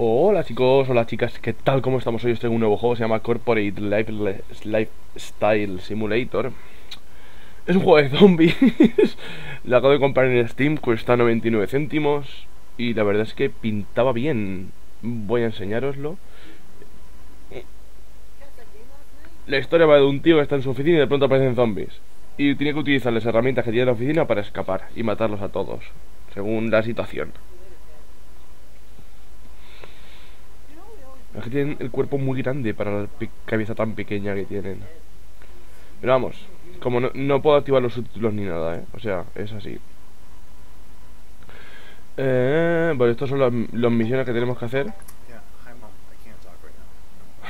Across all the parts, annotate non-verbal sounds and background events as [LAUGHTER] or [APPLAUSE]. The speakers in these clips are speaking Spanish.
Hola chicos, hola chicas, ¿qué tal? ¿Cómo estamos hoy? Estoy en un nuevo juego, se llama Corporate Life, Lifestyle Simulator. Es un juego de zombies. [LAUGHS] Lo acabo de comprar en Steam, cuesta 99 céntimos. Y la verdad es que pintaba bien. Voy a enseñaroslo. La historia va de un tío que está en su oficina y de pronto aparecen zombies. Y tiene que utilizar las herramientas que tiene en la oficina para escapar y matarlos a todos Según la situación Es que tienen el cuerpo muy grande para la cabeza tan pequeña que tienen. Pero vamos, como no, puedo activar los subtítulos ni nada, ¿eh? O sea, es así. Eh, bueno, estos son las, misiones que tenemos que hacer. [LAUGHS]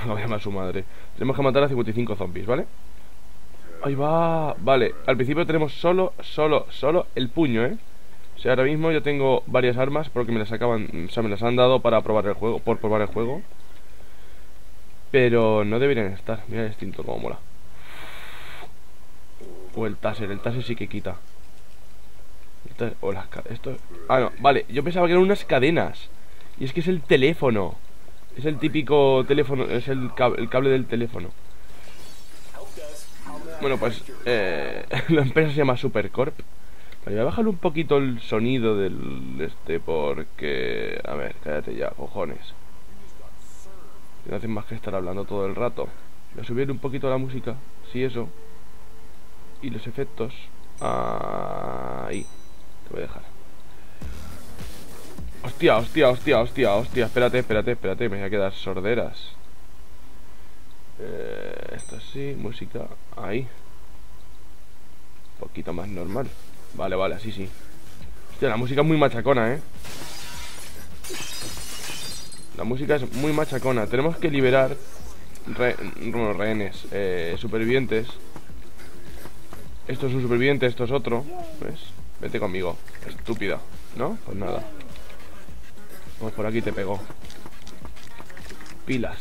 Voy a llamar a su madre. Tenemos que matar a 55 zombies, ¿vale? Ahí va. Vale, al principio tenemos solo, solo, solo el puño, ¿eh? O sea, ahora mismo yo tengo varias armas porque me las acaban, o sea, me las han dado para probar el juego, por probar el juego. Pero no deberían estar. Mira el extinto como mola. O el taser. El taser sí que quita. o las esto Ah, no. Vale. Yo pensaba que eran unas cadenas. Y es que es el teléfono. Es el típico teléfono. Es el, el cable del teléfono. Bueno, pues eh, [LAUGHS] la empresa se llama Supercorp. Vale, voy a bajar un poquito el sonido del este porque... A ver, cállate ya, cojones no hacen más que estar hablando todo el rato. Voy a subir un poquito la música, sí, eso. Y los efectos. Ahí. Te voy a dejar. Hostia, hostia, hostia, hostia, hostia. Espérate, espérate, espérate. Me voy a quedar sorderas. Eh, esto sí, música. Ahí. Un poquito más normal. Vale, vale, así sí. Hostia, la música es muy machacona, ¿eh? La música es muy machacona. Tenemos que liberar rehenes, eh, supervivientes. Esto es un superviviente, esto es otro. ¿Ves? Vete conmigo, estúpida. ¿No? Pues nada. Vamos por aquí te pegó. Pilas.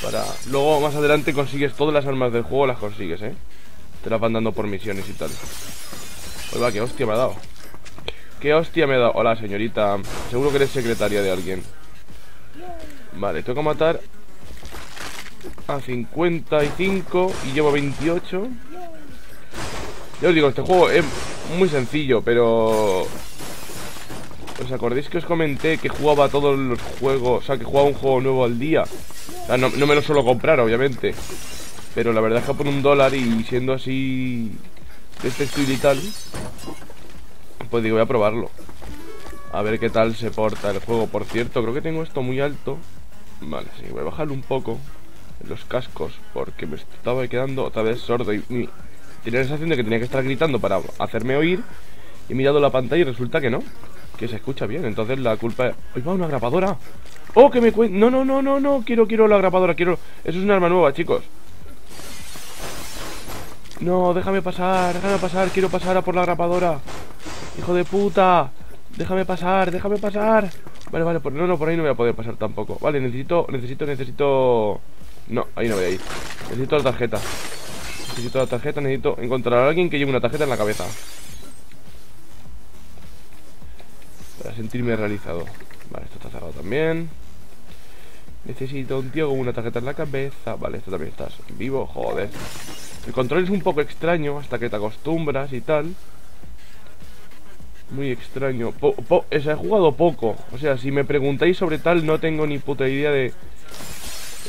Para. Luego más adelante consigues todas las armas del juego, las consigues, ¿eh? Te las van dando por misiones y tal. Pues va, qué hostia me ha dado. ¿Qué hostia me ha dado? Hola, señorita. Seguro que eres secretaria de alguien. Vale, que matar a 55 y llevo 28. Ya os digo, este juego es muy sencillo, pero... ¿Os acordáis que os comenté que jugaba todos los juegos? O sea, que jugaba un juego nuevo al día. O sea, no, me lo suelo comprar, obviamente. Pero la verdad es que por un dólar y siendo así de este estilo y tal, pues digo, voy a probarlo. A ver qué tal se porta el juego. Por cierto, creo que tengo esto muy alto. Vale, sí, voy a bajarlo un poco los cascos porque me estaba quedando otra vez sordo y, tenía la sensación de que tenía que estar gritando para hacerme oír y he mirado la pantalla y resulta que no, que se escucha bien. Entonces la culpa es... ¡Ay, va, una grapadora! ¡Oh, que me cuenta! No, no, no, no, no, quiero, quiero la grapadora, quiero... Eso es un arma nueva, chicos. No, déjame pasar, déjame pasar, quiero pasar a por la grapadora. ¡Hijo de puta! Déjame pasar, déjame pasar. Vale, vale, por, no, no, por ahí no voy a poder pasar tampoco. Vale, necesito, necesito, necesito No, ahí no voy a ir. Necesito la tarjeta. Necesito la tarjeta, necesito encontrar a alguien que lleve una tarjeta en la cabeza. Para sentirme realizado. Vale, esto está cerrado también. Necesito un tío con una tarjeta en la cabeza. Vale, esto también está vivo, joder. El control es un poco extraño hasta que te acostumbras y tal muy extraño. Po, he jugado poco. O sea, si me preguntáis sobre tal, no tengo ni puta idea de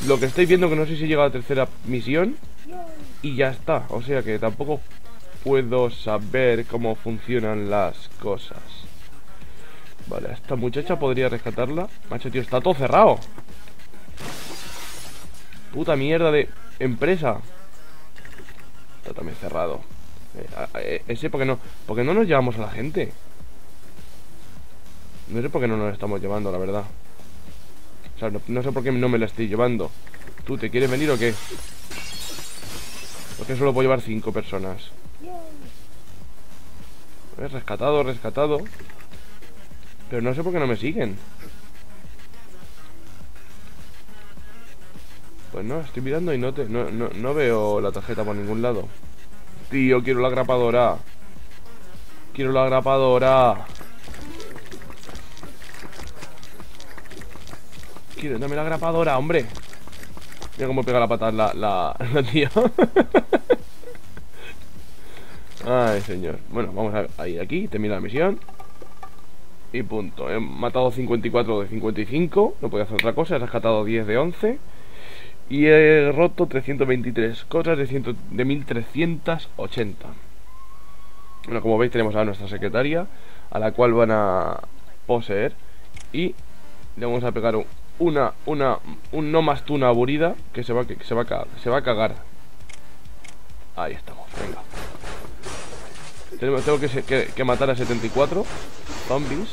lo que estoy viendo, que no sé si llega a la tercera misión. Y ya está. O sea que tampoco puedo saber cómo funcionan las cosas. Vale, esta muchacha podría rescatarla. Macho, tío, está todo cerrado. Puta mierda de empresa. Está también cerrado. Eh, eh, ese porque no, porque no nos llevamos a la gente. No sé por qué no nos estamos llevando, la verdad. O sea, no, sé por qué no me la estoy llevando. ¿Tú te quieres venir o qué? Porque solo puedo llevar cinco personas. rescatado, rescatado. Pero no sé por qué no me siguen. Pues no, estoy mirando y no, te, no, no, no veo la tarjeta por ningún lado. Tío, quiero la grapadora. Quiero la grapadora. Quiero, dame la grapadora, hombre. Mira cómo pega la patada la, la, [LAUGHS] la tía. Ay, señor. Bueno, vamos a ir aquí, termina la misión. Y punto. He matado 54 de 55. No podía hacer otra cosa. He rescatado 10 de 11. Y he roto 323 cosas de, 100, de 1380. Bueno, como veis tenemos a nuestra secretaria. A la cual van a poseer. Y le vamos a pegar una, una, un no más tuna aburrida. Que se va, que se va, a, se va a cagar. Ahí estamos, venga. Tengo, que, matar a 74 zombies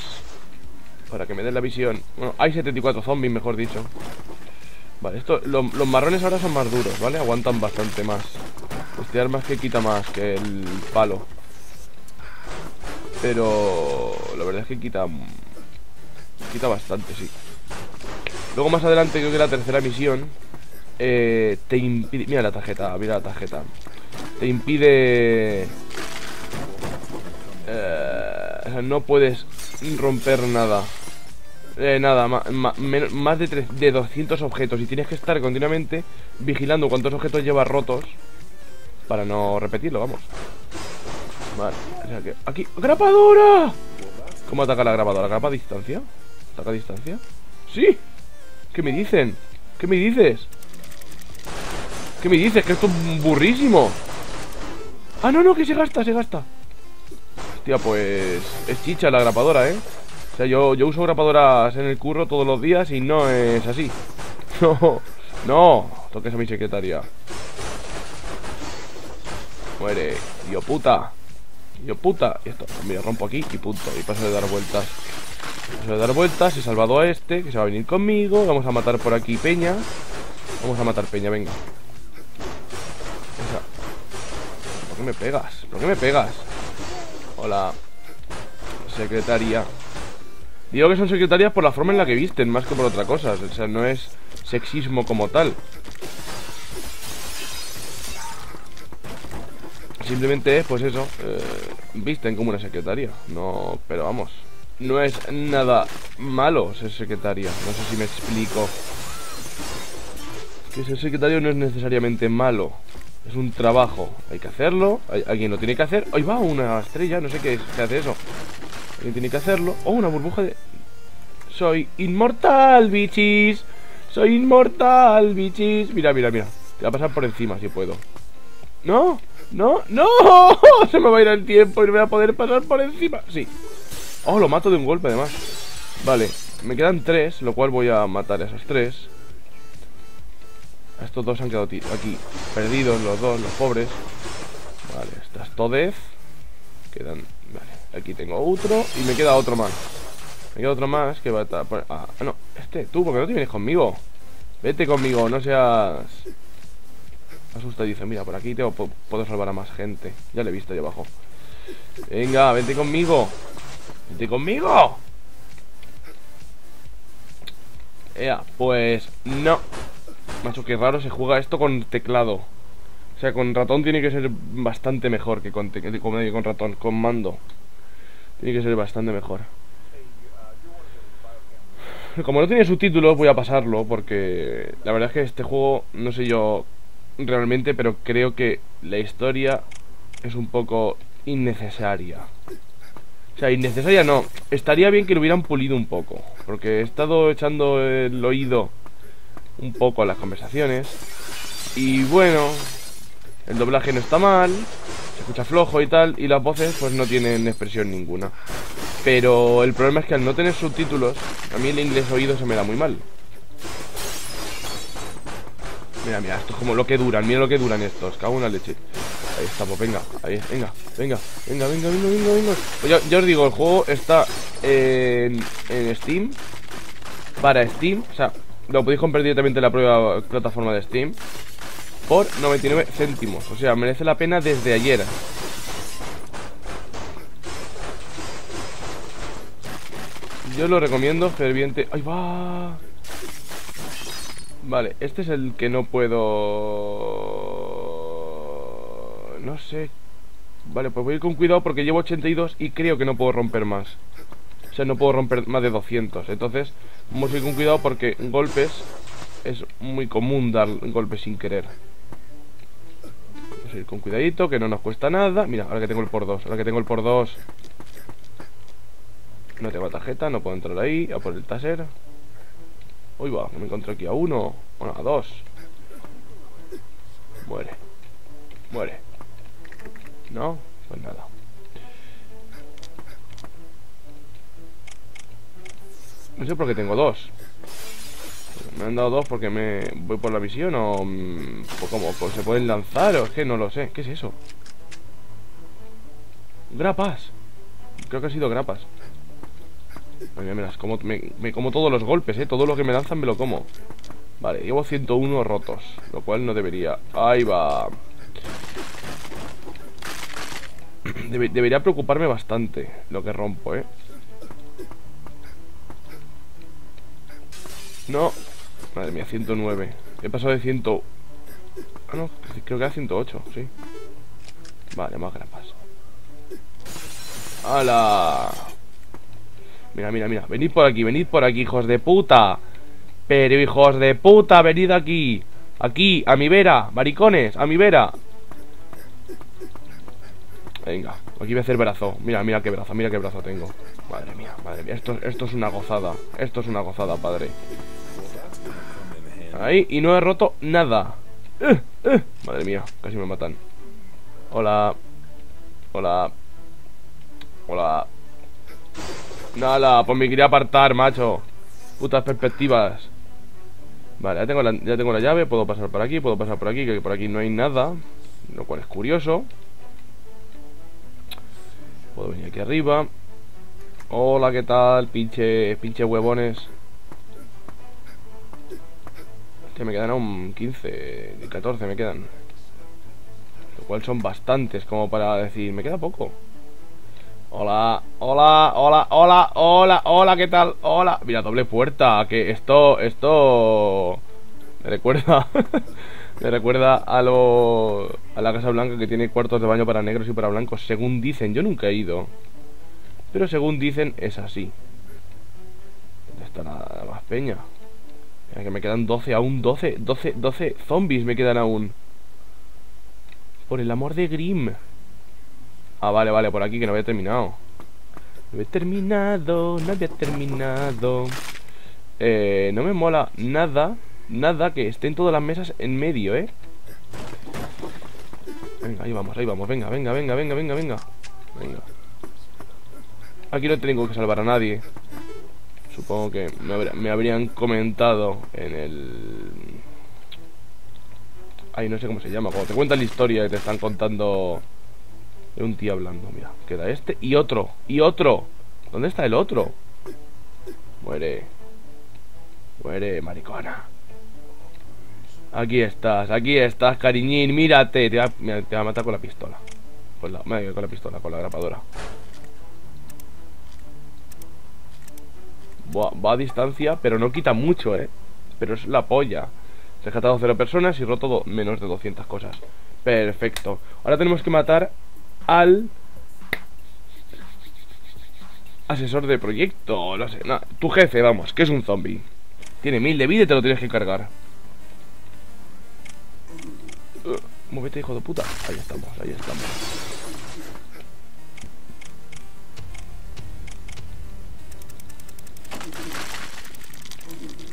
para que me den la visión. Bueno, hay 74 zombies, mejor dicho. Vale, esto, los marrones ahora son más duros, ¿vale? Aguantan bastante más. Este arma es que quita más que el palo. Pero la verdad es que quita quita bastante, sí. Luego más adelante creo que la tercera misión eh, te impide... Mira la tarjeta, mira la tarjeta. Te impide eh, no puedes romper nada. Eh, nada, más de, de 200 objetos y tienes que estar continuamente vigilando cuántos objetos llevas rotos para no repetirlo, vamos. Vale, o sea que aquí... ¡Grapadora! ¿Cómo ataca la grabadora? ¿Grapa a distancia? ¿Ataca a distancia? ¡Sí! ¿Qué me dicen? ¿Qué me dices? ¿Qué me dices? Que esto es burrísimo Ah, no, no, que se gasta, se gasta pues es chicha la grapadora, ¿eh? O sea, yo, yo uso grapadoras en el curro todos los días y no es así. [LAUGHS] No, no, toques a mi secretaria. Muere, yo puta. Yo puta. Y esto, mira, rompo aquí y punto. Y paso de dar vueltas. Paso de dar vueltas. He salvado a este, que se va a venir conmigo. Vamos a matar por aquí Peña. Vamos a matar Peña, venga. ¿Por qué me pegas? ¿Por qué me pegas? Hola. Secretaria. Digo que son secretarias por la forma en la que visten, más que por otra cosa. O sea, no es sexismo como tal. Simplemente es, pues eso, eh, visten como una secretaria. No, pero vamos, no es nada malo ser secretaria. No sé si me explico. Que ser secretario no es necesariamente malo. Es un trabajo, hay que hacerlo. Alguien lo tiene que hacer. Ahí va una estrella, no sé qué, se hace eso. Alguien tiene que hacerlo. Oh, una burbuja de... Soy inmortal, bichis. Soy inmortal, bichis Mira, mira, mira. Te va a pasar por encima si puedo. No, no, no [LAUGHS] Se me va a ir el tiempo y no voy a poder pasar por encima. Sí Oh, lo mato de un golpe además Vale, me quedan tres Lo cual voy a matar a esos tres estos dos han quedado aquí perdidos, los dos, los pobres. Vale, esta es. Quedan... Vale, aquí tengo otro y me queda otro más. Me queda otro más que va a estar... Ah, no, este, tú, porque no te vienes conmigo. Vete conmigo, no seas... Asustadizo. Mira, por aquí tengo, puedo salvar a más gente. Ya le he visto ahí abajo. Venga, vente conmigo. Vente conmigo. Ea, pues no. Macho, qué raro se juega esto con teclado. O sea, con ratón tiene que ser bastante mejor que con, con ratón, con mando. Tiene que ser bastante mejor. Como no tiene subtítulos, voy a pasarlo porque la verdad es que este juego, no sé yo realmente, pero creo que la historia es un poco innecesaria. O sea, innecesaria no. Estaría bien que lo hubieran pulido un poco. Porque he estado echando el oído un poco las conversaciones. Y bueno, el doblaje no está mal, se escucha flojo y tal, y las voces pues no tienen expresión ninguna. Pero el problema es que al no tener subtítulos, a mí el inglés oído se me da muy mal. Mira, mira, esto es como lo que duran, mira lo que duran estos, cago en la leche. Ahí estamos, venga, ahí, venga, venga, venga, venga, venga, venga, venga. Pues ya, os digo, el juego está en, en Steam, para Steam, o sea, lo podéis comprar directamente en la prueba plataforma de Steam por 99 céntimos. O sea, merece la pena desde ayer. Yo lo recomiendo ferviente. ¡Ahí va! Vale, este es el que no puedo... Sé. Vale, pues voy a ir con cuidado porque llevo 82 y creo que no puedo romper más. Sea, no puedo romper más de 200 Entonces, vamos a ir con cuidado porque golpes Es muy común dar golpes sin querer. Vamos a ir con cuidadito, que no nos cuesta nada. Mira, ahora que tengo el por 2 Ahora que tengo el por 2 No tengo tarjeta, no puedo entrar ahí A por el taser. Uy, va, me encontré aquí a uno Bueno, a dos. Muere Muere ¿No? Pues nada. No sé por qué tengo dos. Me han dado dos porque me voy por la visión O, mm, o como pues se pueden lanzar O es que no lo sé ¿Qué es eso? Grapas. Creo que ha sido grapas. Mira, mira, como, me, me como todos los golpes, ¿eh? Todo lo que me lanzan me lo como. Vale, llevo 101 rotos Lo cual no debería. Ahí va [CLEARS THROAT] debería preocuparme bastante Lo que rompo, ¿eh? No. Madre mía, 109 He pasado de 100 Ah, no, creo que era 108, sí. Vale, más grapas ¡Hala! Mira, mira, mira. Venid por aquí, venid por aquí, hijos de puta. Pero hijos de puta, venid aquí. Aquí, a mi vera Maricones, a mi vera Venga, aquí voy a hacer brazo. Mira, mira qué brazo, mira qué brazo tengo. Madre mía, madre mía Esto, es una gozada. Esto es una gozada, padre. Ahí, y no he roto nada. Eh, eh. Madre mía, casi me matan. Hola. Hola. Hola. Nada, pues me quería apartar, macho. Putas perspectivas. Vale, ya tengo, la, ya tengo la llave Puedo pasar por aquí, puedo pasar por aquí Que por aquí no hay nada Lo cual es curioso Puedo venir aquí arriba Hola, ¿qué tal? Pinche, pinche huevones Que me quedan aún 15 14 me quedan Lo cual son bastantes Como para decir, me queda poco Hola, hola, hola, hola, hola, hola, ¿qué tal? Hola. Mira, doble puerta, que esto, esto... Me recuerda... [LAUGHS] me recuerda a lo... A la Casa Blanca que tiene cuartos de baño para negros y para blancos, según dicen. Yo nunca he ido. Pero según dicen, es así. ¿Dónde está la, más peña? Mira, que me quedan 12 aún, 12, 12, 12 zombies me quedan aún. Por el amor de Grimm. Ah, vale, vale, por aquí que no había terminado No había terminado, no había terminado Eh, no me mola nada Nada que estén todas las mesas en medio, ¿eh? Venga, ahí vamos, ahí vamos, venga, venga, venga, venga, venga, venga Venga Aquí no tengo que salvar a nadie Supongo que me, habrían comentado en el... Ay, no sé cómo se llama Cuando te cuentan la historia y te están contando un tío hablando, mira. Queda este y otro. Y otro. ¿Dónde está el otro? Muere. Muere, maricona. Aquí estás, aquí estás, cariñín. Mírate. Te va, a matar con la pistola. Con la, con la pistola, con la grapadora. va a distancia, pero no quita mucho, ¿eh? Pero es la polla. Rescatado cero personas y roto menos de 200 cosas. Perfecto. Ahora tenemos que matar al asesor de proyecto, no sé, no, tu jefe, vamos, que es un zombie. Tiene mil de vida y te lo tienes que cargar. Uh, hijo de puta. Ahí estamos, ahí estamos.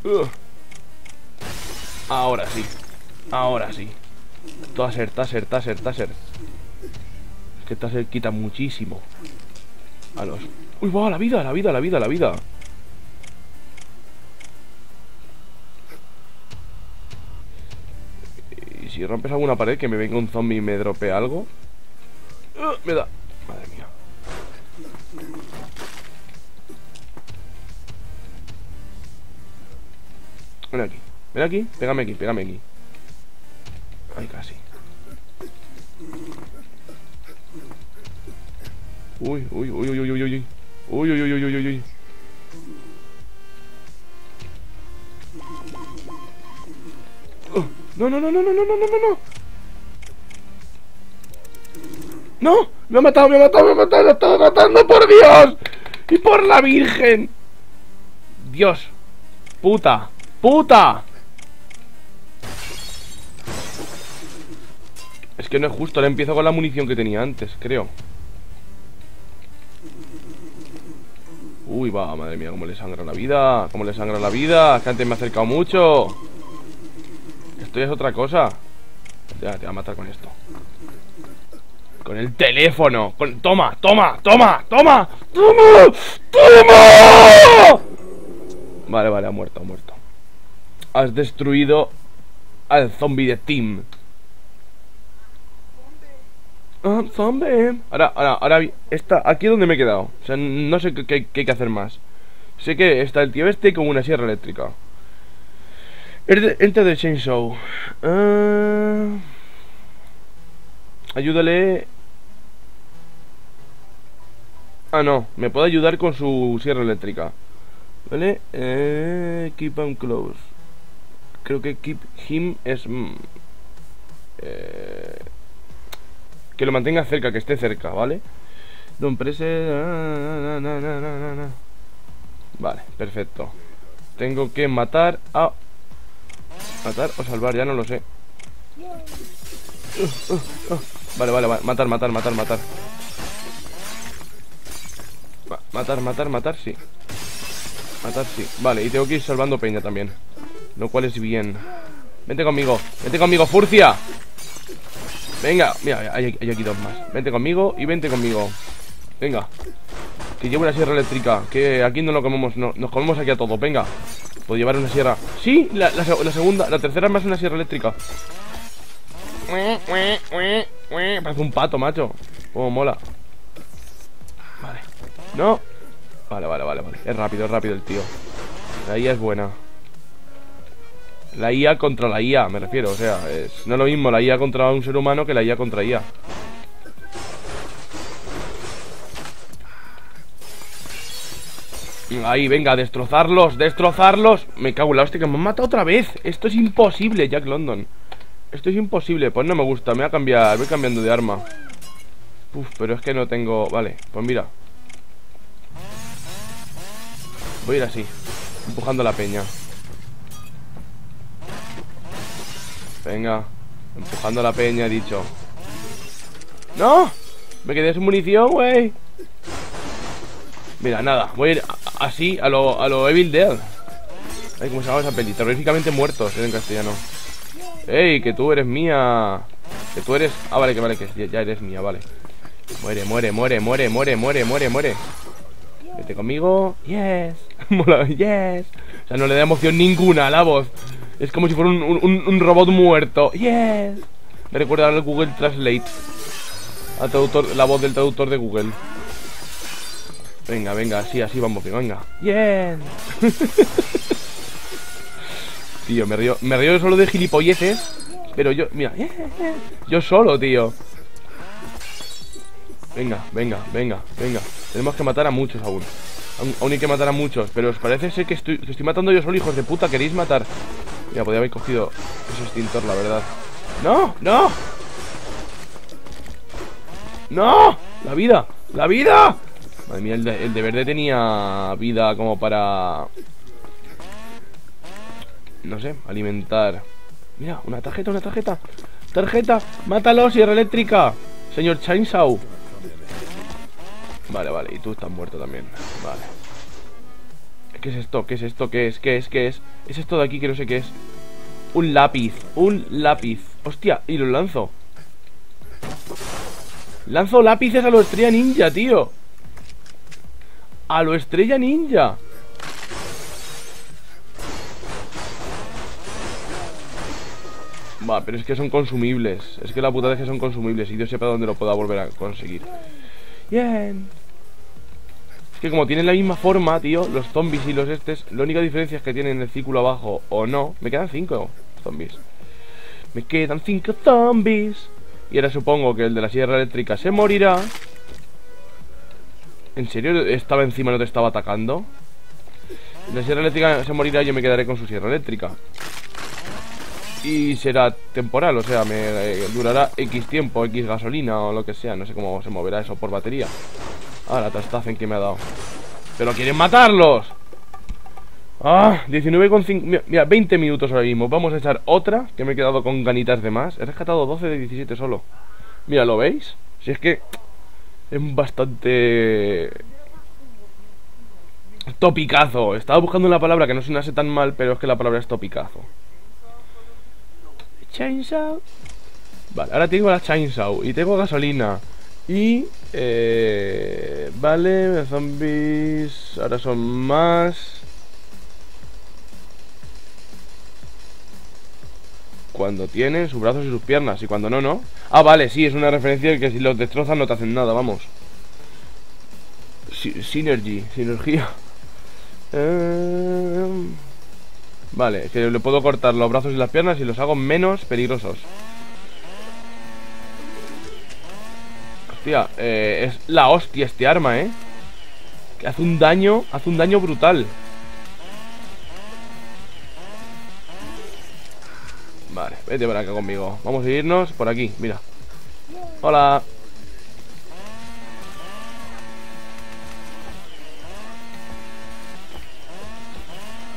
Uh. Ahora sí. Ahora sí. Taser, taser, taser, taser. Que se quita muchísimo. A los... ¡Uy, va! La vida, la vida, la vida, la vida. Si rompes alguna pared que me venga un zombie y me drope algo. ¡Uh! me da. Madre mía. Ven aquí. Ven aquí. Pégame aquí, pégame aquí. Ay, casi. Uy, uy, uy, uy, uy, uy, uy. Uy, uy, uy, uy, uy, uy. No, no, no, no, no, no, no, no, no. No, me ha matado, me ha matado, me ha matado, me estaba matando, por Dios. ¡Y por la Virgen! Dios. Puta. ¡Puta! Es que no es justo, le empiezo con la munición que tenía antes, creo. Uy, va, madre mía, cómo le sangra la vida Cómo le sangra la vida Que antes me ha acercado mucho Esto es otra cosa Ya, te voy a matar con esto Con el teléfono. Toma, toma, toma, toma Toma, toma Vale, vale, ha muerto, ha muerto Has destruido Al zombie de Team Ah, zombie. Ahora, ahora, ahora, está aquí es donde me he quedado. O sea, no sé qué, hay que hacer más. Sé que está el tío este con una sierra eléctrica. Enter the chainsaw. Uh, ayúdale. Ah, no. Me puede ayudar con su sierra eléctrica. ¿Vale? Eh, keep him close. Creo que keep him es... Mm, eh, que lo mantenga cerca, que esté cerca, ¿vale? Don Prese... Vale, perfecto Tengo que matar a... Matar o salvar, ya no lo sé. Vale, vale, vale, matar, matar, matar, matar. Matar, matar, matar, sí. Matar, sí. Vale, y tengo que ir salvando peña también. Lo cual es bien. Vente conmigo, vente conmigo, Furcia. Venga, mira, hay, aquí dos más. Vente conmigo y vente conmigo. Venga. Que llevo una sierra eléctrica Que aquí no lo comemos, no, nos comemos aquí a todos. Venga, puedo llevar una sierra. Sí, la, segunda, la tercera es más una sierra eléctrica. Parece un pato, macho. Como mola. Vale, no Vale, vale, vale, vale. Es rápido, es rápido el tío. La IA es buena. La IA contra la IA, me refiero, o sea, no es lo mismo la IA contra un ser humano que la IA contra IA. Ahí, venga, destrozarlos, destrozarlos. Me cago en la hostia que me han matado otra vez. Esto es imposible, Jack London. Esto es imposible, pues no me gusta Me voy a cambiar, voy cambiando de arma. Uf, pero es que no tengo... Vale, pues mira. Voy a ir así Empujando la peña. Venga Empujando la peña, he dicho. ¡No! Me quedé sin munición, güey Mira, nada Voy a ir así a lo, a lo Evil Dead Ay, ¿cómo se llama esa peli? Terroríficamente muertos, en castellano ¡Ey, que tú eres mía! Que tú eres... Ah, vale, que vale, que ya eres mía, vale Muere, muere, muere, muere, muere, muere, muere, muere Vete conmigo Yes [LAUGHS] Mola, yes O sea, no le da emoción ninguna la voz es como si fuera un, robot muerto. ¡Yes! Me recuerda al Google Translate. Traductor, la voz del traductor de Google. Venga, venga, así, así vamos, venga. ¡Yes! [LAUGHS] tío, me río, me río solo de gilipolleces. Pero yo, mira, yo solo, tío. Venga, venga, venga, venga. Tenemos que matar a muchos aún. Aún, hay que matar a muchos. Pero os parece ser que estoy, que estoy matando yo solo, hijos de puta. ¿Queréis matar? Ya, podría haber cogido ese extintor, la verdad. ¡No! ¡No! ¡No! ¡La vida! ¡La vida! Madre mía, el de, verde tenía vida como para... No sé, alimentar Mira, una tarjeta, una tarjeta ¡Tarjeta! ¡Mátalo, sierra eléctrica! Señor Chainsaw Vale, vale, y tú estás muerto también Vale ¿Qué es esto? ¿Qué es esto? ¿Qué es? ¿Qué es? ¿Qué es? Es esto de aquí que no sé qué es Un lápiz Un lápiz Hostia, y lo lanzo Lanzo lápices a lo estrella ninja, tío A lo estrella ninja. Va, pero es que son consumibles. Es que la putada es que son consumibles Y Dios sepa dónde lo pueda volver a conseguir. Bien. Es que como tienen la misma forma, tío Los zombies y los estes La única diferencia es que tienen el círculo abajo o no. Me quedan cinco zombies. Me quedan cinco zombies. Y ahora supongo que el de la sierra eléctrica se morirá ¿En serio estaba encima no te estaba atacando? La sierra eléctrica se morirá y yo me quedaré con su sierra eléctrica Y será temporal, o sea, me eh, durará X tiempo, X gasolina o lo que sea No sé cómo se moverá eso por batería Ah, la en que me ha dado Pero quieren matarlos. Ah, 19 con Mira, 20 minutos ahora mismo. Vamos a echar otra, que me he quedado con ganitas de más. He rescatado 12 de 17 solo. Mira, ¿lo veis? Si es que es bastante topicazo. Estaba buscando una palabra que no sonase tan mal, pero es que la palabra es topicazo. Chainsaw. Vale, ahora tengo la chainsaw y tengo gasolina. Y... Eh, vale, zombies... Ahora son más... Cuando tienen sus brazos y sus piernas Y cuando no, no. Ah, vale, sí, es una referencia que si los destrozan no te hacen nada, vamos. Synergy, sinergia. [LAUGHS] Eh, Vale, que le puedo cortar los brazos y las piernas y los hago menos peligrosos. Hostia, eh, es la hostia este arma, eh. Que hace un daño, hace un daño brutal Vale, vete por acá conmigo. Vamos a irnos por aquí, mira. Hola.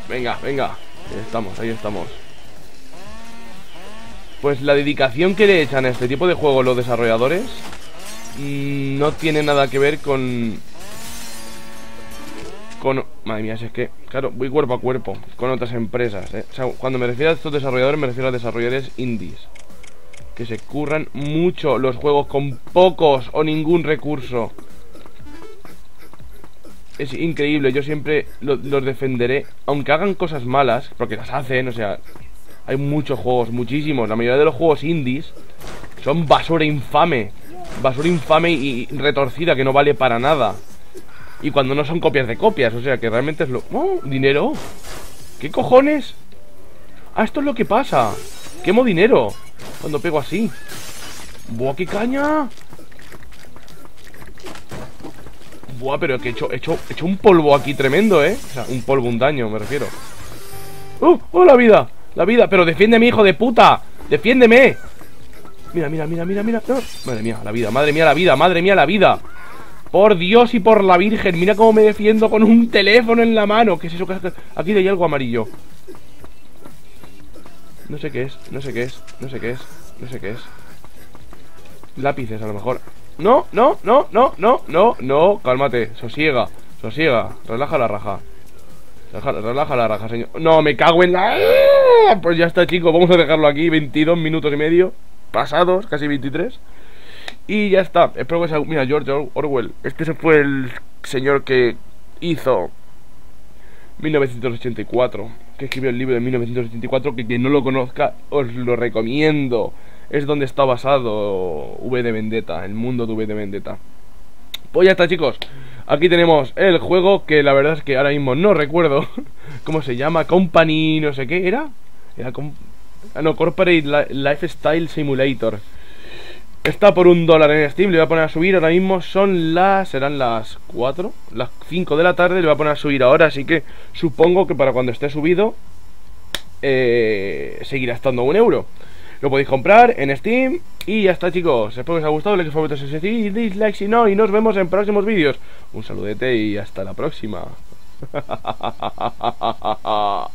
Venga, venga. Ahí estamos, ahí estamos. Pues la dedicación que le echan a este tipo de juegos los desarrolladores mm, No tiene nada que ver con con... Madre mía, si es que, claro, voy cuerpo a cuerpo con otras empresas, ¿eh? O sea, cuando me refiero a estos desarrolladores, me refiero a desarrolladores indies. Que se curran mucho los juegos con pocos o ningún recurso. Es increíble, yo siempre los defenderé. Aunque hagan cosas malas, porque las hacen, o sea, hay muchos juegos, muchísimos. La mayoría de los juegos indies son basura infame. Basura infame y retorcida que no vale para nada. Y cuando no son copias de copias, o sea que realmente es lo... ¡Oh! ¿Dinero? ¿Qué cojones? Ah, esto es lo que pasa Quemo dinero Cuando pego así ¡Buah, qué caña! Buah, pero que he hecho, he hecho, he hecho un polvo aquí tremendo, ¿eh? O sea, un polvo, un daño, me refiero ¡Oh! ¡Oh, la vida! ¡La vida! ¡Pero defiéndeme, hijo de puta! ¡Defiéndeme! Mira, mira, mira, mira, mira Madre mía, la vida, madre mía, la vida, madre mía, la vida por Dios y por la Virgen, mira cómo me defiendo con un teléfono en la mano. ¿Qué es eso? Aquí hay algo amarillo. No sé qué es, no sé qué es, no sé qué es, no sé qué es. Lápices a lo mejor. No, no, no, no, no, no, no, cálmate, sosiega, sosiega, relaja la raja. Relaja, la raja, señor. No, me cago en la... Pues ya está, chicos, vamos a dejarlo aquí, 22 minutos y medio pasados, casi 23. Y ya está, espero que sea... Mira, George Orwell, este fue el señor que hizo 1984, que escribió el libro de 1984, que quien no lo conozca os lo recomiendo. Es donde está basado V de Vendetta, el mundo de V de Vendetta. Pues ya está chicos, aquí tenemos el juego que la verdad es que ahora mismo no recuerdo [LAUGHS] cómo se llama, Company no sé qué, ¿era? Era ah, no, Corporate Lifestyle Simulator. Está por un dólar en Steam, le voy a poner a subir Ahora mismo son las... serán las 4 Las 5 de la tarde, le voy a poner a subir ahora Así que supongo que para cuando esté subido eh, Seguirá estando un euro. Lo podéis comprar en Steam Y ya está chicos, espero que os haya gustado Like, favoritos sí, dislike si no Y nos vemos en próximos vídeos. Un saludete y hasta la próxima [LAUGHS]